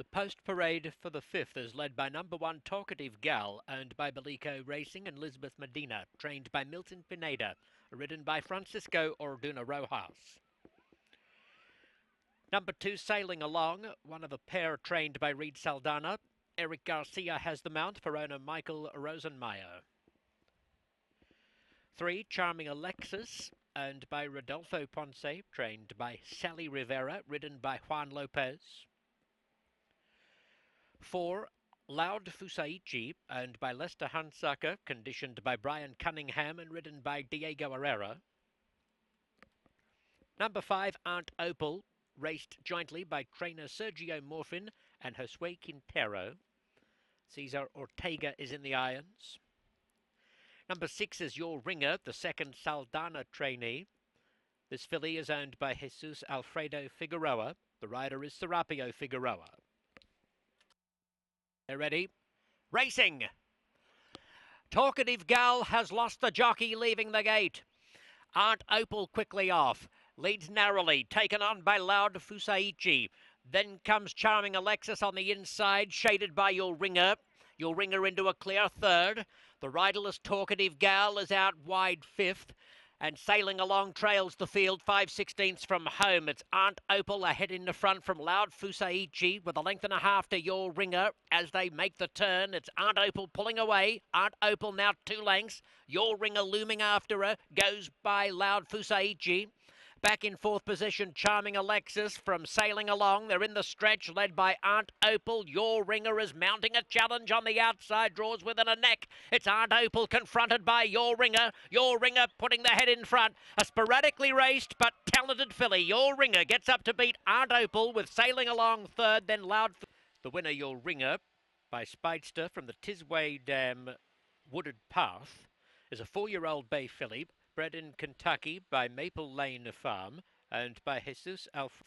The post parade for the fifth is led by number one Talkative Gal, owned by Belico Racing and Elizabeth Medina, trained by Milton Pineda, ridden by Francisco Orduna Rojas. Number two Sailing Along, one of a pair trained by Reed Saldana. Eric Garcia has the mount for owner Michael Rosenmeyer. Three Charming Alexis, owned by Rodolfo Ponce, trained by Sally Rivera, ridden by Juan Lopez. Four, Loud Fusaichi, owned by Lester Hansacker, conditioned by Brian Cunningham and ridden by Diego Herrera. Number five, Aunt Opal, raced jointly by trainer Sergio Morfin and Josue Quintero. Cesar Ortega is in the irons. Number six is Your Ringer, the second Saldana trainee. This filly is owned by Jesus Alfredo Figueroa. The rider is Serapio Figueroa. They're ready. Racing! Talkative Gal has lost the jockey leaving the gate. Aunt Opal quickly off. Leads narrowly, taken on by Loud Fusaichi. Then comes Charming Alexis on the inside, shaded by your ringer. Your ringer into a clear third. The riderless Talkative Gal is out wide fifth and sailing along trails the field five sixteenths from home. It's Aunt Opal ahead in the front from Loud Fusaichi with a length and a half to your ringer as they make the turn. It's Aunt Opal pulling away. Aunt Opal now two lengths. Your ringer looming after her goes by Loud Fusaichi. Back in fourth position, Charming Alexis from Sailing Along. They're in the stretch, led by Aunt Opal. Your Ringer is mounting a challenge on the outside, draws within a neck. It's Aunt Opal confronted by Your Ringer. Your Ringer putting the head in front. A sporadically raced but talented filly. Your Ringer gets up to beat Aunt Opal with Sailing Along third, then Loud. The winner, Your Ringer, by Speedster from the Tizway Dam Wooded Path, is a four-year-old bay filly bred in Kentucky by Maple Lane Farm, owned by Jesus Alfredo.